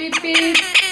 Beep beep.